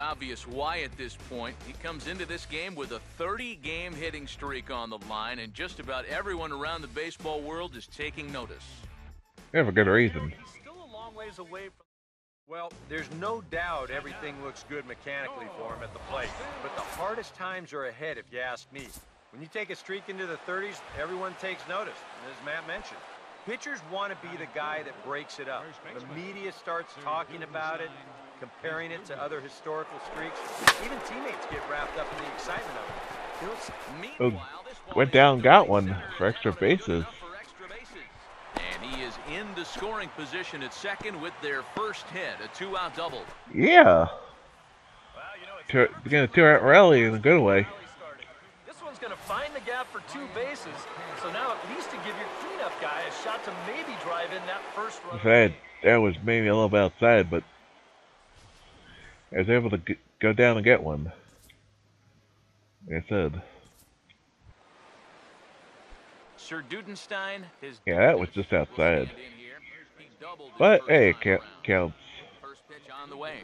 Obvious why at this point. He comes into this game with a 30-game hitting streak on the line, and just about everyone around the baseball world is taking notice. Yeah, for good reason. Still a long ways away from. Well, there's no doubt everything looks good mechanically for him at the plate. But the hardest times are ahead, if you ask me. When you take a streak into the 30s, everyone takes notice, as Matt mentioned. Pitchers want to be the guy that breaks it up. The media starts talking about it, comparing it to other historical streaks. Even teammates get wrapped up in the excitement of it. Oh, Feels- Meanwhile, oh, this ball went down, got one for extra bases. For extra bases. And he is in the scoring position at second with their first hit, a two-out double. Yeah. Well, you know, it's Two, began a two-out rally in a good way. This one's going to find the gap for two bases. So now at least to give your cleanup guy a shot to maybe drive in that first run. That that was maybe a little bit outside, but I was able to g go down and get one. Like I said, Sir Dudenstein, his Yeah, that was just outside. stand in here. He doubled his but hey, it around. counts. On the way.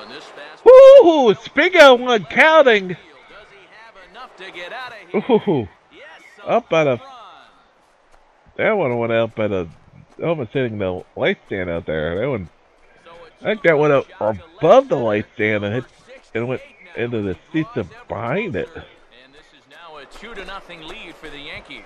And this fastball. Woo! Speaking of one counting, Does he have enough to get out of here? ooh, Yes, Up by the-. That one went out by the almost hitting the light stand out there. That one, I think that went up two-run shot to above the light stand and hit and went into the seats of have behind it. And this is now a two to nothing lead for the Yankees.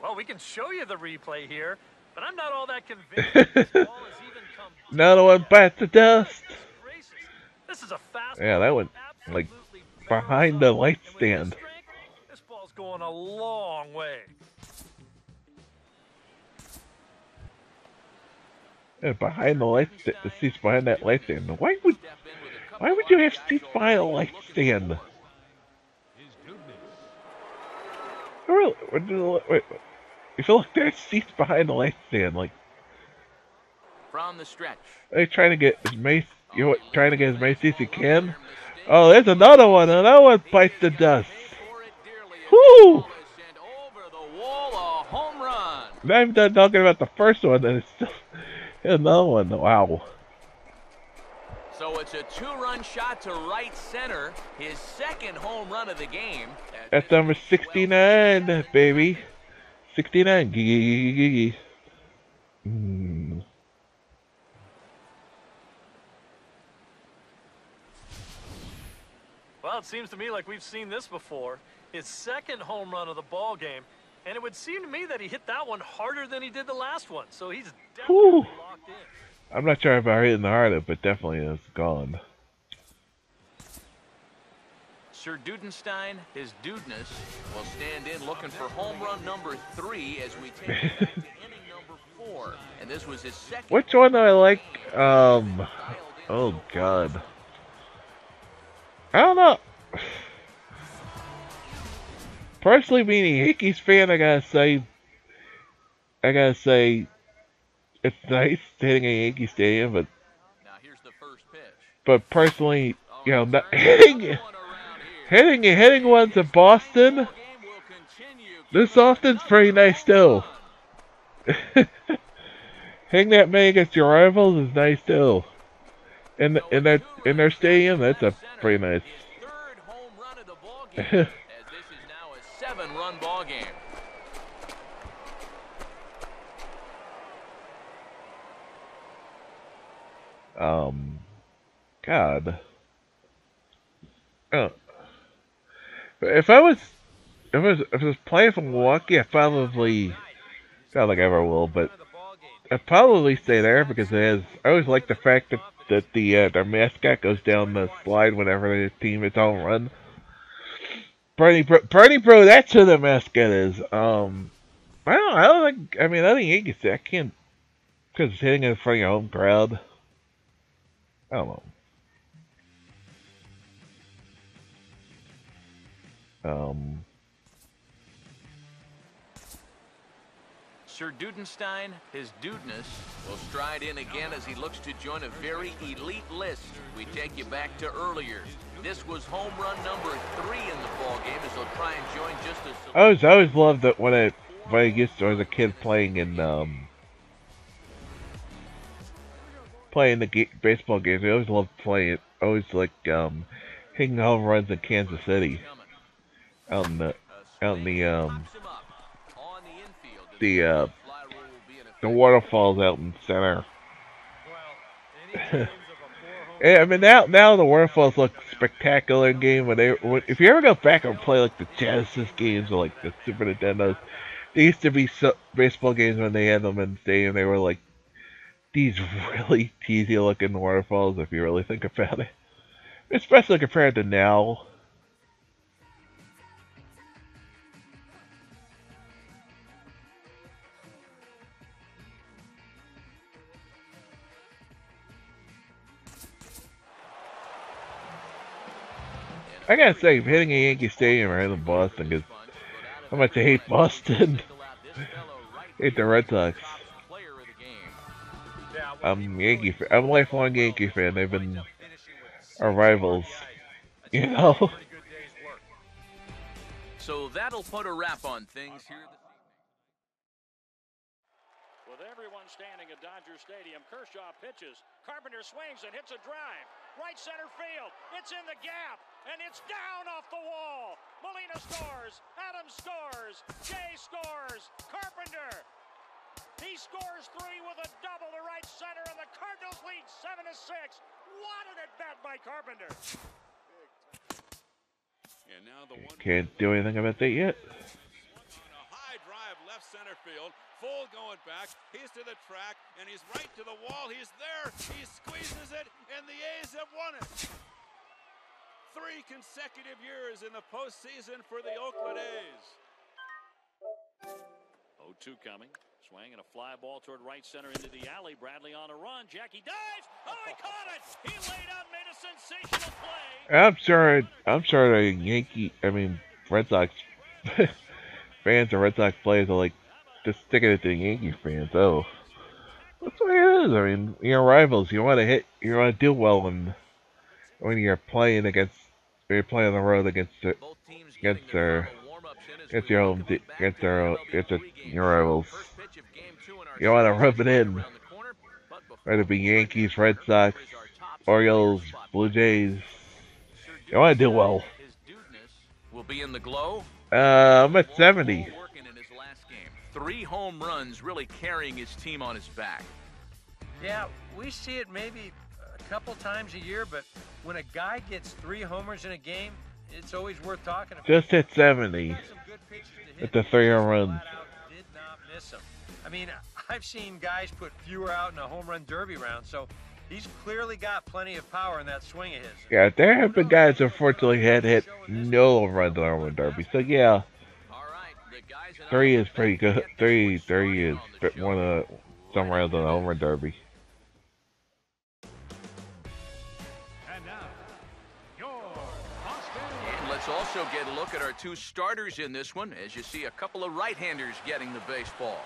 Well, we can show you the replay here, but I'm not all that convinced that this ball has even come Another one bites the dust. Gracious. This is a fast Yeah, that went, like, behind the light stand. This ball's going a long way. Yeah, behind the light, sta- the seats behind that light stand. Why would, Step in with a couple why would you have seats behind a the light stand? inning. Really? What do- Wait, if you look, there's seats behind the light stand. Like From the stretch. they trying to get as many, you know, what, trying to get as many seats as you can. Oh, there's another one. Another one bites the dust. Pay for it dearly as Whew. the ball is sent over the wall, a home run. Now I'm done talking about the first one, and it's still another one. Wow. So it's a two-run shot to right center, his second home run of the game. That's number is well 69, baby. 69. Gee. Mm. Well, it seems to me like we've seen this before. His second home run of the ball game, and it would seem to me that he hit that one harder than he did the last one. So he's definitely Whew. locked in. I'm not sure if I hit in the heart of it, but definitely it's gone. Sir Dudenstein, his dudeness, will stand in looking for home run number three as we take it back to inning number four. And this was his second. Which one do I like? Um. Oh God. I don't know. Personally, being a Yankees fan, I gotta say, I gotta say, it's nice hitting a Yankee stadium, but Now here's the first pitch. but personally, Oh, you know, not, hitting one around here. hitting hitting ones in Boston Ball game will continue. this often's pretty nice too. Hitting that many against your rivals is nice too. In in their in their stadium, that's a pretty nice. Third home run of the ball game, as this is now a seven-run ball game. Um, God. Oh. If I was, if I was, if I was playing for Milwaukee, I probably, not like I ever will, but I'd probably stay there because it has. I always like the fact that that the uh, their mascot goes down the slide whenever the team is on run. Bernie Bro, Bernie Bro, that's who the mascot is. Um, I don't, I don't think. I mean, I think Yankees. I can't because it's hitting in front of your home crowd. I don't know. Um, Sir Dudenstein, his dudeness, will stride in again as he looks to join a very elite list. We take you back to earlier. This was home run number three in the ball game as he'll try and join just a I always, I always loved that when it, when I used to as a kid playing in um playing the ga- baseball games. I always loved playing it. Always like um hitting home runs in Kansas City out in the out in the um the uh the waterfalls out in center. Yeah, I mean now now the waterfalls look spectacular in game. When they when, if you ever go back and play like the Genesis games or like the Super Nintendos, they used to be so, baseball games when they had them in stadium. They were like these really teasy looking waterfalls if you really think about it, especially compared to now. Gotta say, hitting a Yankee Stadium rather than Boston because how much I hate Boston. hate the Red Sox. I'm Yankee. Fan. I'm a lifelong Yankee fan. They've been our rivals. You know. So that'll put a wrap on things here. This evening. With everyone standing at Dodger Stadium, Kershaw pitches. Carpenter swings and hits a drive. Right center field. It's in the gap, and it's down off the wall. Molina scores. Adams scores. Jay scores. Carpenter. He scores three with a double to right center, and the Cardinals lead seven to six. What an at bat by Carpenter. And now the one Can't do anything about that yet. on a high drive left center field. Full going back. He's to the track and he's right to the wall. He's there. He squeezes it and the A's have won it. Three consecutive years in the postseason for the Oakland A's. 0-2 coming. Swing and a fly ball toward right center into the alley. Bradley on a run. Jackie dives. Oh, he caught it. He laid out, made a sensational play. I'm sorry. I'm sorry, Yankee. I mean, Red Sox fans or Red Sox players are like just sticking it to the Yankee fans. Oh, that's way it is. I mean, you're rivals. You want to hit. You want to do well when when you're playing against. You're playing on the road against the, Against their their- final warm-ups in as against your welcome home. them Te- back against to their against your rivals. First pitch of game two in our You wanna rub it in. around the corner, but before Whether it be Yankees, Red Sox, here is our top Orioles. Blue Jays. You want to do well. Will be in the glow. Uh, I'm at 70. Working in his last game. Three home runs, really carrying his team on his back. Yeah, we see it maybe a couple times a year, but when a guy gets three homers in a game, it's always worth talking about. Just hit He 70 got some good pitches to hit. with the three home runs. Did not miss him. I mean, I've seen guys put fewer out in a home run derby round, so he's clearly got plenty of power in that swing of his. Yeah, there have been guys unfortunately had hit no runs on Home Run Derby. So yeah, All right, the guys in three is pretty good. Three, three started is on the a bit show. more than some rounds on the Home Run Derby. And let's also get a look at our two starters in this one, as you see a couple of right-handers getting the baseball.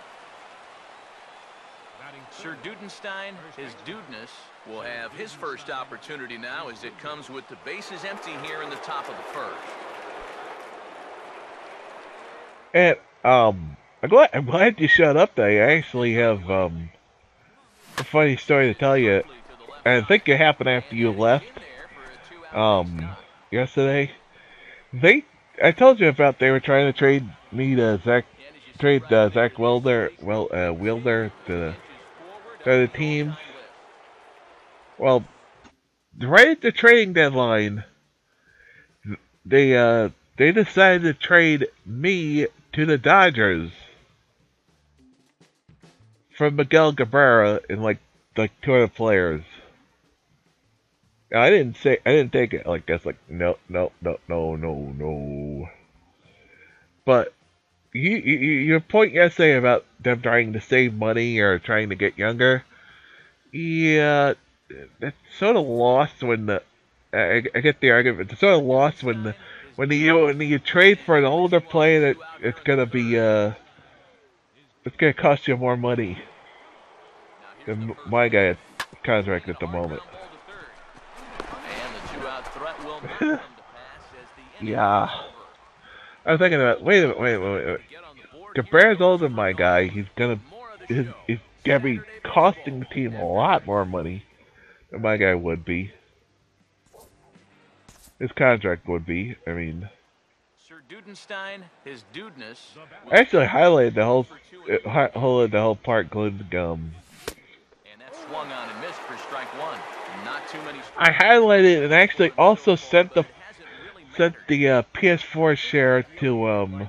Sir Dudenstein, his dudeness, will have his first opportunity now as it comes with the bases empty here in the top of the first. And um, I'm glad I'm glad you shut up. There, I actually have um a funny story to tell you. And I think it happened after you left. Um, yesterday, they I told you about they were trying to trade me to Zach trade uh, Zach Wilder well uh, Wilder to to the team, Well, right at the trading deadline, they uh they decided to trade me to the Dodgers from Miguel Cabrera and like like two other players. I didn't say I didn't take it like that's like no no no no no no. But you, you your point yesterday about them trying to save money or trying to get younger, yeah, that's sort of lost when the I, I get the argument. It's sort of lost when the when you when you trade for an older player that it's gonna be uh it's gonna cost you more money than my guy contract at the moment. Yeah. I was thinking about wait a minute, wait, wait, wait, wait. On the board compared to my guy, he's gonna he's, he's gonna be costing the team a lot more money than my guy would be. His contract would be. I mean, Sir Dudenstein, his dudeness. I actually highlighted the whole uh, highlighted the whole part, the gum. And that swung on and missed for strike one. Not too many. I highlighted and actually also sent the sent the uh, PS4 share to um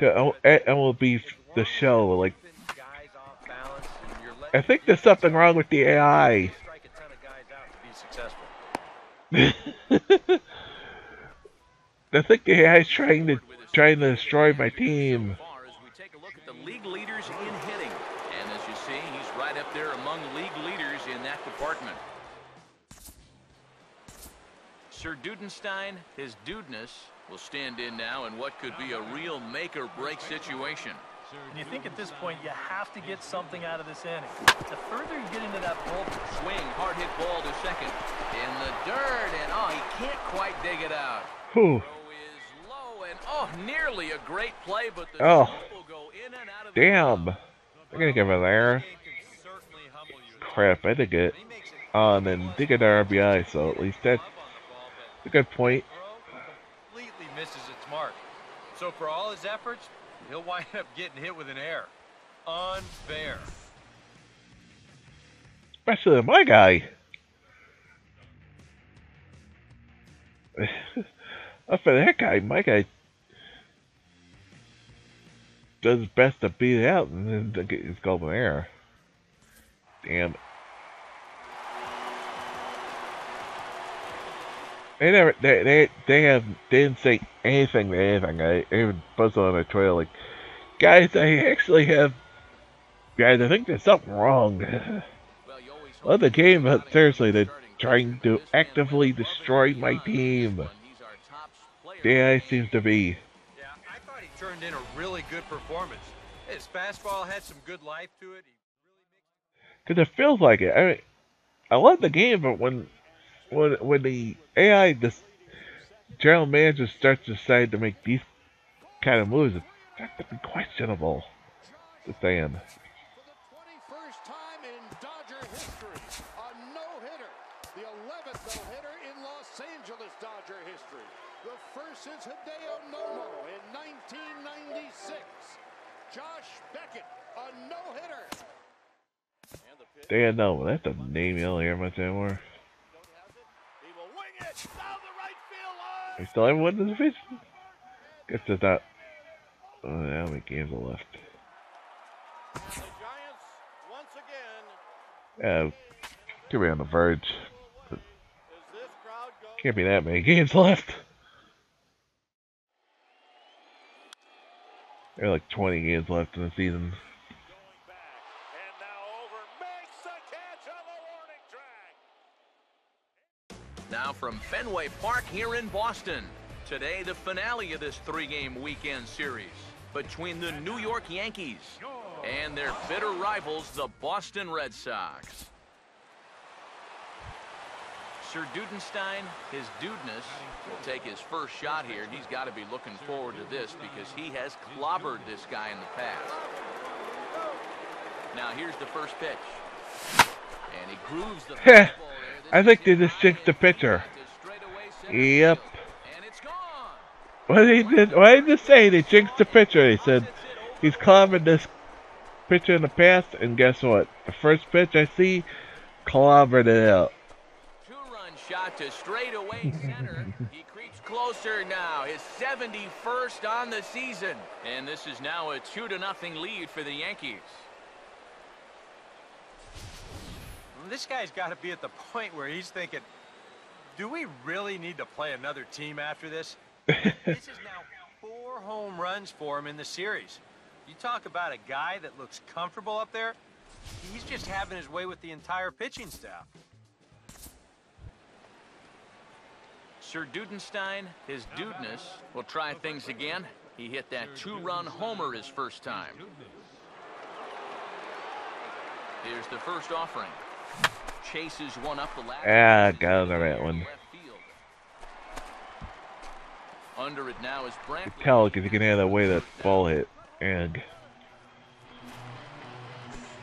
To A- MLB the show. Like I think there's something wrong with the AI. I think the AI is trying to trying to destroy my team. League leaders in hitting. And as you see, he's right up there among league leaders in that department. Sir Dudenstein, his dudeness, will stand in now in what could be a real make or break situation. And you think at this point you have to get something out of this inning. The further you get into that bullpen, Swing, hard hit ball to second. In the dirt, and oh, he can't quite dig it out. Whew. Throw is low, and oh, nearly a great play, but the Oh. will go in and out of the Damn. I'm gonna give it there. Game can certainly humble you. Crap, I did get He makes it on and did get an RBI, so at least that's glove on the ball, but a good point. completely misses its mark. So for all his efforts, he'll wind up getting hit with an error. Unfair. Especially my guy. Up for that guy, my guy does his best to beat it out and then to get his golden error. Damn. They never, they, they, they have, they didn't say anything to anything. I even posted on their Twitter like, guys, I actually have, guys, I think there's something wrong. Well, Love the game, but seriously, they're trying to actively destroy my team. He's our top player. The AI seems to be. Yeah, I thought he turned in a really good performance. His fastball had some good life to it. He really Because it feels like it. I mean, I love the game, but when when when the AI, this general manager starts to decide to make these kind of moves, it starts to be questionable. Just saying. For the 21st time in Dodger history, a no-hitter. The 11th no-hitter in Oh, we still haven't won the division. Guess there's not. Oh, how many games left? Yeah, could be on the verge. Can't be that many games left. There are like 20 games left in the season. Going back. And now over. Makes the catch on the warning track. Now from Fenway Park here in Boston. Today, the finale of this three-game weekend series between the New York Yankees and their bitter rivals, the Boston Red Sox. Sir Dudenstein, his dudeness, will take his first shot here. He's got to be looking forward to this because he has clobbered this guy in the past. Now here's the first pitch. And he grooves the Heh. fastball there. This I think they just right jinxed the pitcher. straightaway center Yep. field. And it's gone. What did they did? What did they say? They jinxed the pitcher. He said he's clobbered this pitcher in the past, and guess what? The first pitch I see, clobbered it out. Two-run shot to straightaway center. he creeps closer now. His 71st on the season. And this is now a 2 to nothing lead for the Yankees. This guy's got to be at the point where he's thinking, do we really need to play another team after this? this is now four home runs for him in the series. You talk about a guy that looks comfortable up there, he's just having his way with the entire pitching staff. Sir Dudenstein, his dudeness, will try things again. He hit that two-run homer his first time. Here's the first offering. Chases one up the ladder. Ah, got under that one. Under it now is Brantley. Tell because you can hear the way that ball hit. Ugh.